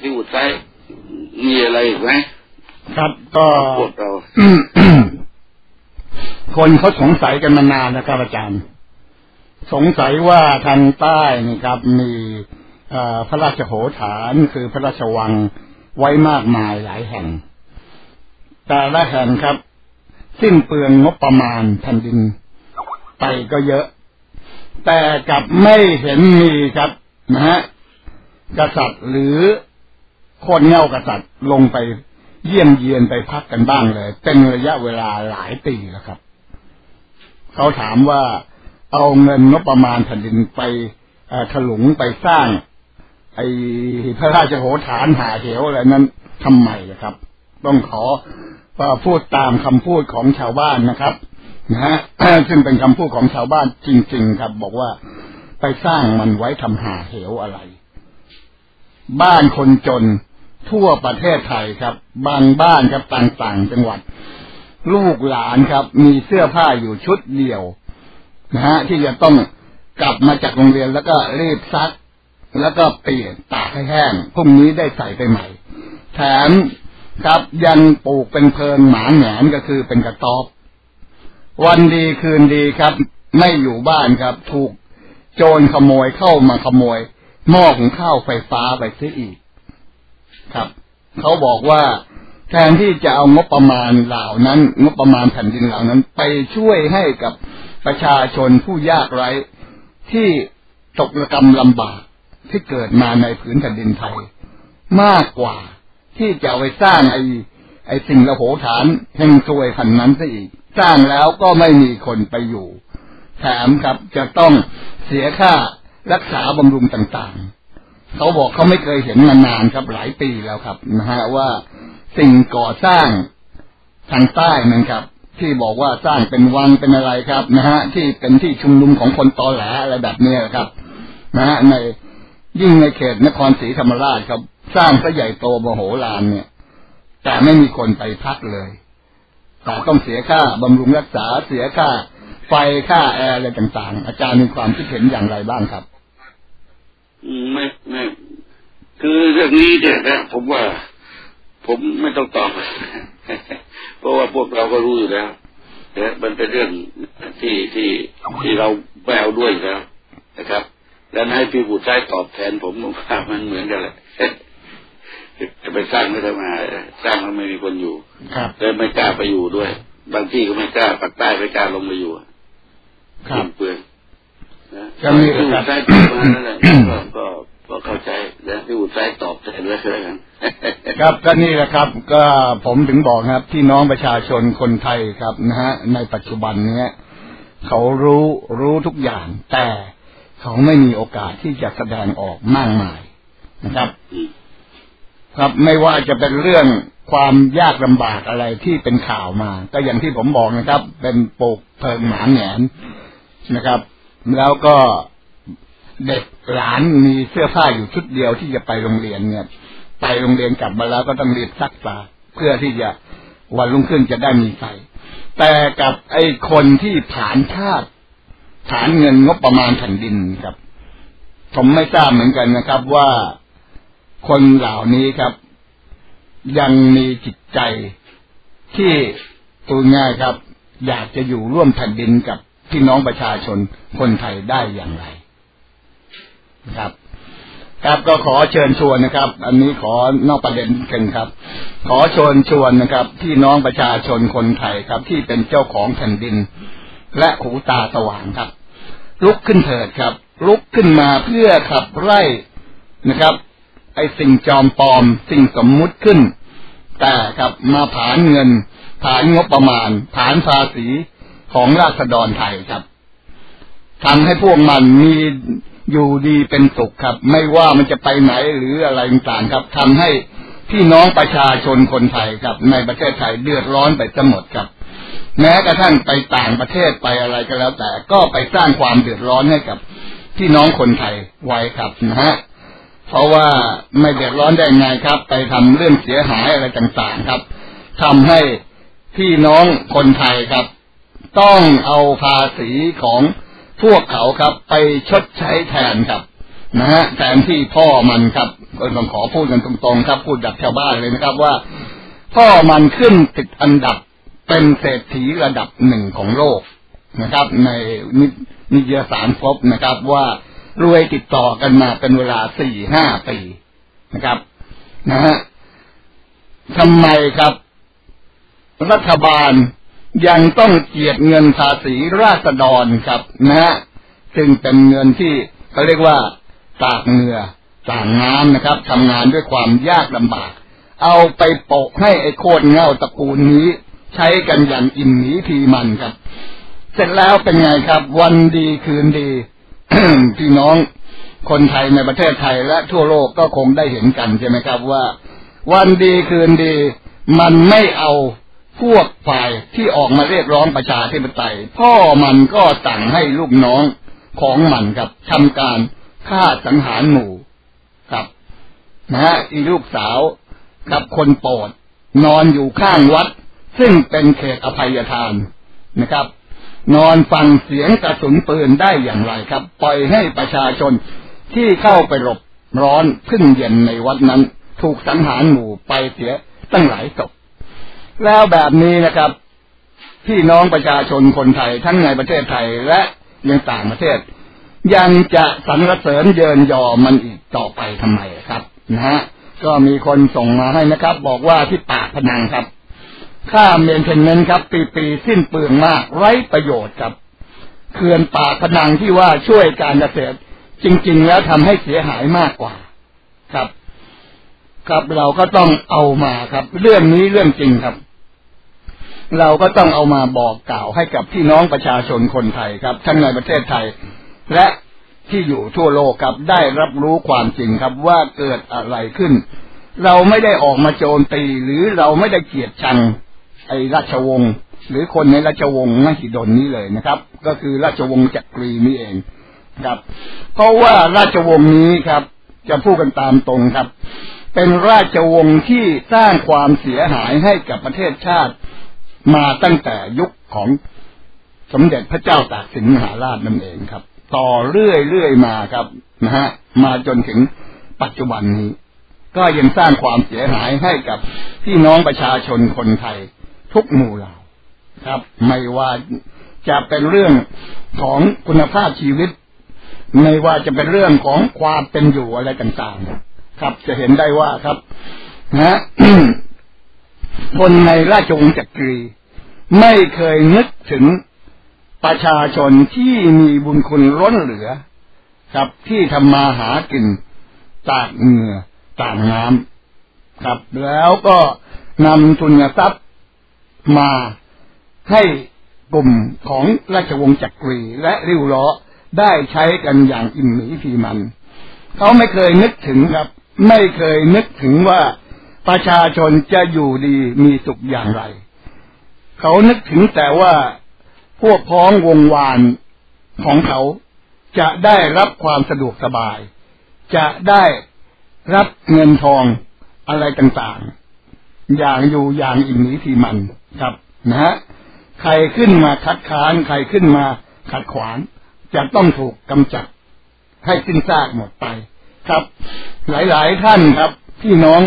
ที่อุทัยมีอะไรอีกไหมครับก็พวกเราคนเขาสงสัยกันมานานนะครับ อาจารย์ สงสัยว่าทางใต้นี่ครับ มีเอ่อพระราชโหฐานคือพระราชวังไว้มากมายหลายแห่ง แต่ละแห่งครับ สิ้นเปลืองงบประมาณแผ่นดินไปก็เยอะ แต่กลับไม่เห็นมีครับนะฮะกษัตริย์หรือ คนเง่ากษัตริย์ลงไปเยี่ยมเยียนไปพักกันบ้างเลย เป็นระยะเวลาหลายปีแล้วครับ เขาถามว่าเอาเงินงบประมาณแผ่นดินไปถลุงไปสร้าง ไอ้พระราชโหฐานหาเหวอะไรนั้นทำไมนะครับ ต้องขอว่าพูดตามคำพูดของชาวบ้านนะครับนะฮะซึ่งเป็นคำพูดของชาวบ้านจริง ๆ ครับ บอกว่าไปสร้างมันไว้ทำหาเหวอะไร บ้านคนจน ทั่วประเทศไทยครับ บางบ้านครับต่างๆจังหวัด ลูกหลานครับ มีเสื้อผ้าอยู่ชุดเดียวนะฮะที่จะต้องกลับมาจากโรงเรียนแล้วก็รีบซัก แล้วก็เปลี่ยนตากให้แห้งพรุ่งนี้ได้ใส่ไปใหม่ แถมครับยังปลูกเป็นเพลิงหมาแหนก็คือเป็นกระต๊อบ วันดีคืนดีครับ ไม่อยู่บ้านครับ ถูกโจรขโมยเข้ามาขโมยหม้อหุงข้าวไฟฟ้าไปเสียอีก ครับ เขาบอกว่าแทนที่จะเอางบประมาณเหล่านั้น งบประมาณแผ่นดินเหล่านั้น ไปช่วยให้กับประชาชนผู้ยากไร้ที่ตกระกำลำบากที่เกิดมาในผืนแผ่นดินไทย มากกว่าที่จะไปสร้างไอ้ไอ้สิ่งละโหฐานแห่งซวยพันนั้นซะอีก สร้างแล้วก็ไม่มีคนไปอยู่ แถมครับจะต้องเสียค่ารักษาบำรุงต่างๆ เขาบอกเขาไม่เคยเห็นมานานครับหลายปีแล้วครับนะฮะว่าสิ่งก่อสร้างทางใต้นั่นครับ ที่บอกว่าสร้างเป็นวังเป็นอะไรครับนะฮะที่เป็นที่ชุมนุมของคนตอแหลอะไรแบบนี้ครับนะฮะในยิ่งในเขตนครศรีธรรมราชครับ สร้างซะใหญ่โตมโหฬารเนี่ย แต่ไม่มีคนไปพักเลยแต่ต้องเสียค่าบำรุงรักษาเสียค่าไฟค่าแอร์อะไรต่างๆ อาจารย์มีความคิดเห็นอย่างไรบ้างครับ ไม่ไม่คือเรื่องนี้เนี่ยนะผมว่า ผมไม่ต้องตอบเพราะว่าพวกเราก็รู้อยู่แล้วนะมันเป็นเรื่องที่ที่ที่เราแววด้วยอยู่แล้วนะครับ แล้วให้พี่บุตรใช้ตอบแทนผมผมว่ามันเหมือนกันแหละจะไปสร้างไม่ได้มาสร้างแล้วไม่มีคนอยู่ครับเลยไม่กล้าไปอยู่ด้วย บางที่ก็ไม่กล้าปักใต้ไม่กล้าลงไปอยู่ครับเปลือง นะก็มีที่อุรับตสาหกรรมนั่นแหละก็ก็ก็เข้าใจนะที่อุตสาหตอบแทนแล้วกันครับก็นี่แหละครับ ก็ผมถึงบอกนะครับที่น้องประชาชนคนไทยครับนะฮะในปัจจุบันเนี้ยเขารู้รู้ทุกอย่าง แต่เขาไม่มีโอกาสที่จะแสดงออกมากมายนะครับ ครับไม่ว่าจะเป็นเรื่องความยากลำบากอะไรที่เป็นข่าวมา ก็อย่างที่ผมบอกนะครับ เป็นปลูกเพิงหมาแหงนนะครับ แล้วก็เด็กหลานมีเสื้อผ้าอยู่ชุดเดียวที่จะไปโรงเรียนเนี่ย ไปโรงเรียนกลับมาแล้วก็ต้องรีบซักผ้าเพื่อที่จะวันรุ่งขึ้นจะได้มีใส่แต่กับไอ้คนที่ฐานชาติฐานเงินงบประมาณแผ่นดินครับ ผมไม่ทราบเหมือนกันนะครับว่าคนเหล่านี้ครับ ยังมีจิตใจที่พูดง่ายครับ อยากจะอยู่ร่วมแผ่นดินกับ พี่น้องประชาชนคนไทยได้อย่างไรนะครับ ครับก็ขอเชิญชวนนะครับ อันนี้ขอนอกประเด็นกันครับ ขอเชวนชวนนะครับพี่น้องประชาชนคนไทยครับ ที่เป็นเจ้าของแผ่นดิน และหูตาสว่างครับ ลุกขึ้นเถิดครับ ลุกขึ้นมาเพื่อขับไล่นะครับ ไอ้สิ่งจอมปลอม สิ่งสมมุติขึ้น แต่ครับมาผานเงิน ผานงบประมาณ ผานภาษี ของราษฎรไทยครับทำให้พวกมันมีอยู่ดีเป็นสุขครับ ไม่ว่ามันจะไปไหนหรืออะไรต่างครับทำให้พี่น้องประชาชนคนไทยครับ ในประเทศไทยเดือดร้อนไปจะหมดครับ แม้กระทั่งไปต่างประเทศไปอะไรก็แล้ว แต่ก็ไปสร้างความเดือดร้อนให้กับพี่น้องคนไทยไว้ครับนะฮะเพราะว่าไม่เดือดร้อนได้ไงครับ ไปทำเรื่องเสียหายอะไรต่างๆครับทำให้พี่น้องคนไทยครับ ต้องเอาภาษีของพวกเขาครับ ไปชดใช้แทนครับ นะฮะแทนที่พ่อมันครับก็ต้องขอพูดกันตรงๆ ครับ พูดแบบชาวบ้านเลยนะครับว่า พ่อมันขึ้นติดอันดับเป็นเศรษฐีระดับหนึ่งของโลกนะครับ ในนิยสารพบนะครับว่ารวยติดต่อกันมาเป็นเวลาสี่ห้าปีนะครับ นะฮะทำไมครับ รัฐบาล ยังต้องเกียดเงินภาษีราษฎรครับนะฮะซึ่งเป็นเงินที่เขาเรียกว่าตากเหงื่อต่างน้ำนะครับทำงานด้วยความยากลำบาก เอาไปโปะให้ไอ้โคตรเง่าตระกูลนี้ ใช้กันอย่างอิ่มหนีทีมันครับ เสร็จแล้วเป็นไงครับ วันดีคืนดีพี่น้องคนไทยในประเทศไทยและทั่วโลกก็คงได้เห็นกันใช่ไหมครับว่า วันดีคืนดี มันไม่เอา พวกฝ่ายที่ออกมาเรียกร้องประชาธิปไตย พ่อมันก็สั่งให้ลูกน้องของมันกับทำการฆ่าสังหารหมู่ครับนะฮะอีลูกสาวกับคนโปรดนอนอยู่ข้างวัด ซึ่งเป็นเขตอภัยทานนะครับ นอนฟังเสียงกระสุนปืนได้อย่างไรครับ ปล่อยให้ประชาชนที่เข้าไปหลบร้อนพึ่งเย็นในวัดนั้น ถูกสังหารหมู่ไปเสียตั้งหลายศพ แล้วแบบนี้นะครับ พี่น้องประชาชนคนไทยทั้งในประเทศไทยและยังต่างประเทศ ยังจะสรรเสริญเยินยอมันอีกต่อไปทำไมครับนะฮะก็มีคนส่งมาให้นะครับ บอกว่าที่ปากพนังครับ ค่าเมนเทนเมนครับ ปีปีสิ้นเปลืองมาก ไร้ประโยชน์ครับเขื่อนปากพนังที่ว่าช่วยการเกษตร จริง ๆ แล้วทำให้เสียหายมากกว่าครับ ครับเราก็ต้องเอามาครับ เรื่องนี้เรื่องจริงครับ เราก็ต้องเอามาบอกกล่าวให้กับพี่น้องประชาชนคนไทยครับ ทั้งในประเทศไทย และที่อยู่ทั่วโลกครับได้รับรู้ความจริงครับว่าเกิดอะไรขึ้น เราไม่ได้ออกมาโจมตีหรือเราไม่ได้เกลียดชังไอ้ราชวงศ์หรือคนในราชวงศ์มหิดลนี้เลยนะครับ ก็คือราชวงศ์จักรีนี่เองครับ เพราะว่าราชวงศ์นี้ครับ จะพูดกันตามตรงครับ เป็นราชวงศ์ที่สร้างความเสียหายให้กับประเทศชาติ มาตั้งแต่ยุคของสมเด็จพระเจ้าตากสินมหาราชนั่นเองครับ ต่อเรื่อยเรื่อยมาครับนะฮะมาจนถึงปัจจุบันนี้ ก็ยังสร้างความเสียหายให้กับพี่น้องประชาชนคนไทย ทุกหมู่เหล่าครับ ไม่ว่าจะเป็นเรื่องของคุณภาพชีวิต ไม่ว่าจะเป็นเรื่องของความเป็นอยู่อะไรต่างๆ ครับจะเห็นได้ว่าครับ นะ คนในราชวงศ์จักรี ไม่เคยนึกถึงประชาชนที่มีบุญคุณล้นเหลือ ครับที่ทำมาหากินตากเหงื่อต่างน้ำครับ แล้วก็นำทุนทรัพย์มาให้กลุ่มของราชวงศ์จักรี และริ้วล้อได้ใช้กันอย่างอิ่มหมีพีมัน เขาไม่เคยนึกถึงครับ ไม่เคยนึกถึงว่า ประชาชนจะอยู่ดีมีสุขอย่างไร เขานึกถึงแต่ว่าพวกพ้องวงวานของเขาจะได้รับความสะดวกสบาย จะได้รับเงินทองอะไรต่างๆ อย่างอยู่อย่างอิ่มหนีทีมันครับนะฮะใครขึ้นมาคัดค้านใครขึ้นมาขัดขวางจะต้องถูกกำจัดให้สิ้นซากหมดไปครับ หลายๆท่านครับ พี่น้อง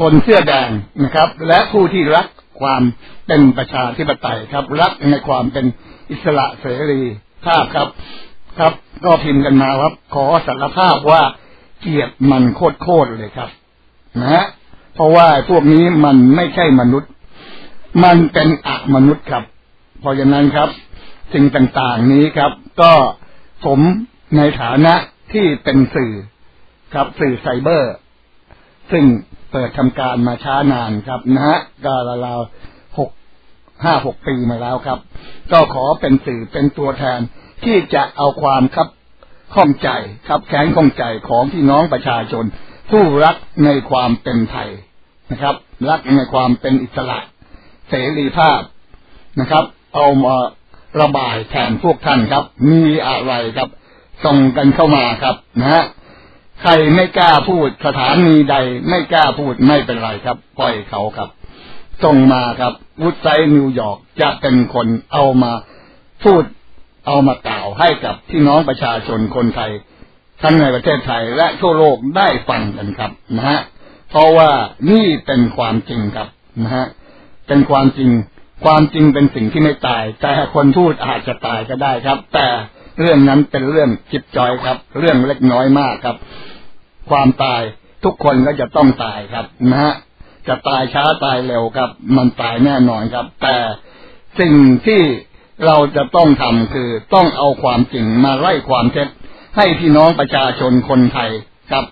คนเสื้อแดงนะครับ และผู้ที่รักความเป็นประชาธิปไตยครับ รักในความเป็นอิสระเสรีภาพครับ ครับ ก็พิมพ์กันมาครับ ขอสารภาพว่าเกลียดมันโคตรๆเลยครับ นะฮะเพราะว่าพวกนี้มันไม่ใช่มนุษย์ มันเป็นอมนุษย์ครับ เพราะฉะนั้นครับ สิ่งต่างๆนี้ครับ ก็ผมในฐานะที่เป็นสื่อครับ สื่อไซเบอร์ ซึ่ง เปิดทำการมาช้านานครับนะฮะก็ราวๆหกห้าหกปีมาแล้วครับ ก็ขอเป็นสื่อเป็นตัวแทนที่จะเอาความครับข้องใจครับแข้งข้องใจของพี่น้องประชาชน ผู้รักในความเป็นไทยนะครับ รักในความเป็นอิสระ เสรีภาพนะครับ เอามาระบายแทนพวกท่านครับ มีอะไรครับส่งกันเข้ามาครับนะฮะ ใครไม่กล้าพูดสถานีใด ไม่กล้าพูดไม่เป็นไรครับ ปล่อยเขาครับ ส่งมาครับวุฒไซนิวยอร์กจะเป็นคนเอามาพูดเอามากล่าวให้กับพี่น้องประชาชนคนไทย ทั้งในประเทศไทยและทั่วโลกได้ฟังกันครับนะฮะเพราะว่านี่เป็นความจริงครับนะฮะเป็นความจริง ความจริงเป็นสิ่งที่ไม่ตาย แต่คนพูดอาจจะตายก็ได้ครับ แต่ เรื่องนั้นเป็นเรื่องจิบจอยครับ เรื่องเล็กน้อยมากครับ ความตายทุกคนก็จะต้องตายครับนะฮะจะตายช้าตายเร็วครับ มันตายแน่นอนครับ แต่สิ่งที่เราจะต้องทำคือต้องเอาความจริงมาไล่ความเท็จให้พี่น้องประชาชนคนไทยครับ